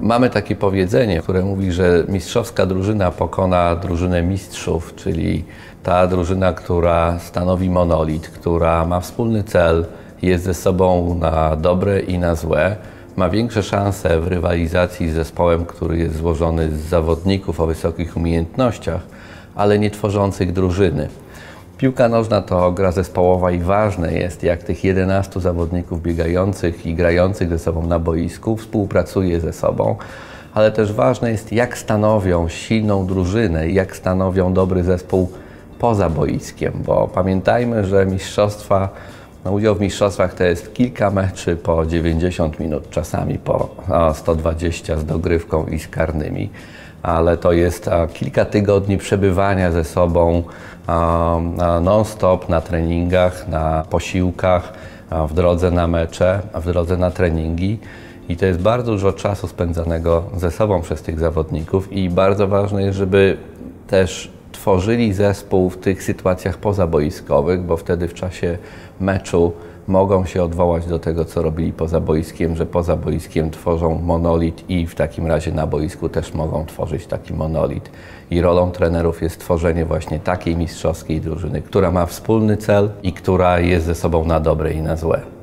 Mamy takie powiedzenie, które mówi, że mistrzowska drużyna pokona drużynę mistrzów, czyli ta drużyna, która stanowi monolit, która ma wspólny cel, jest ze sobą na dobre i na złe, ma większe szanse w rywalizacji z zespołem, który jest złożony z zawodników o wysokich umiejętnościach, ale nie tworzących drużyny. Piłka nożna to gra zespołowa i ważne jest, jak tych 11 zawodników biegających i grających ze sobą na boisku współpracuje ze sobą, ale też ważne jest, jak stanowią silną drużynę, jak stanowią dobry zespół poza boiskiem, bo pamiętajmy, że mistrzostwa, no udział w mistrzostwach to jest kilka meczy po 90 minut, czasami po 120 z dogrywką i z karnymi ale to jest kilka tygodni przebywania ze sobą non-stop na treningach, na posiłkach, w drodze na mecze, w drodze na treningi. I to jest bardzo dużo czasu spędzanego ze sobą przez tych zawodników i bardzo ważne jest, żeby też tworzyli zespół w tych sytuacjach pozaboiskowych, bo wtedy w czasie meczu mogą się odwołać do tego, co robili poza boiskiem, że poza boiskiem tworzą monolit i w takim razie na boisku też mogą tworzyć taki monolit. I rolą trenerów jest tworzenie właśnie takiej mistrzowskiej drużyny, która ma wspólny cel i która jest ze sobą na dobre i na złe.